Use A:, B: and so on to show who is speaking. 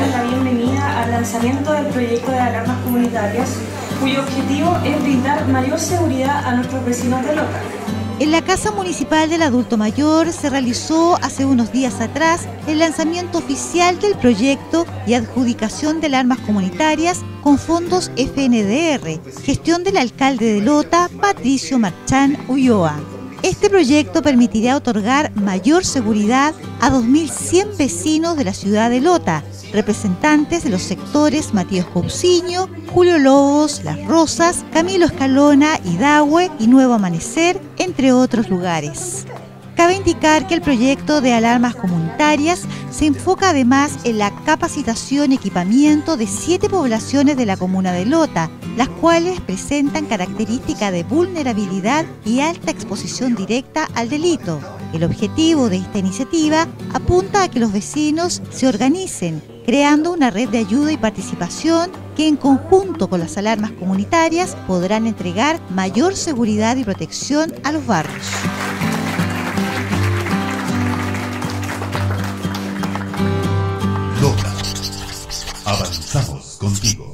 A: la bienvenida al lanzamiento del proyecto de alarmas comunitarias, cuyo objetivo es brindar mayor seguridad a nuestros vecinos de Lota.
B: En la Casa Municipal del Adulto Mayor se realizó hace unos días atrás el lanzamiento oficial del proyecto y adjudicación de alarmas comunitarias con fondos FNDR, gestión del alcalde de Lota, Patricio Marchán Ulloa. Este proyecto permitirá otorgar mayor seguridad a 2.100 vecinos de la ciudad de Lota, representantes de los sectores Matías Cousiño, Julio Lobos, Las Rosas, Camilo Escalona, Hidahue y Nuevo Amanecer, entre otros lugares. Cabe indicar que el proyecto de alarmas comunitarias se enfoca además en la capacitación y equipamiento de siete poblaciones de la comuna de Lota, las cuales presentan características de vulnerabilidad y alta exposición directa al delito. El objetivo de esta iniciativa apunta a que los vecinos se organicen, creando una red de ayuda y participación que en conjunto con las alarmas comunitarias podrán entregar mayor seguridad y protección a los barrios.
C: Avanzamos contigo.